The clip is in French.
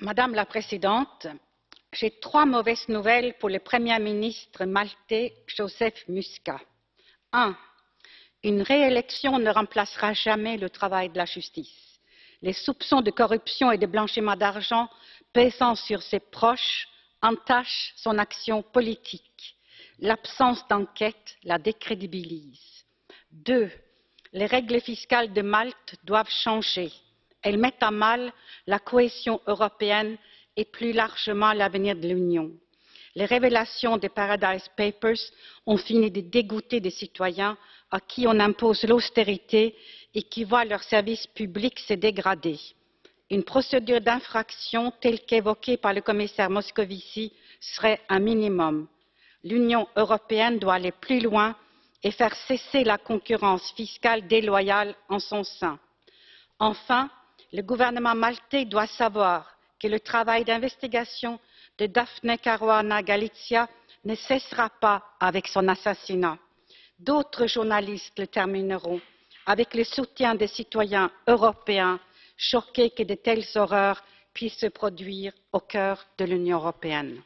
Madame la Présidente, j'ai trois mauvaises nouvelles pour le Premier ministre maltais Joseph Muscat. Un, une réélection ne remplacera jamais le travail de la justice. Les soupçons de corruption et de blanchiment d'argent pesant sur ses proches entachent son action politique. L'absence d'enquête la décrédibilise. Deux, les règles fiscales de Malte doivent changer. Elles mettent à mal la cohésion européenne et plus largement l'avenir de l'Union. Les révélations des Paradise Papers ont fini de dégoûter des citoyens à qui on impose l'austérité et qui voient leurs services publics se dégrader. Une procédure d'infraction telle qu'évoquée par le commissaire Moscovici serait un minimum. L'Union européenne doit aller plus loin et faire cesser la concurrence fiscale déloyale en son sein. Enfin, le gouvernement maltais doit savoir que le travail d'investigation de Daphne Caruana Galizia ne cessera pas avec son assassinat. D'autres journalistes le termineront avec le soutien des citoyens européens choqués que de telles horreurs puissent se produire au cœur de l'Union européenne.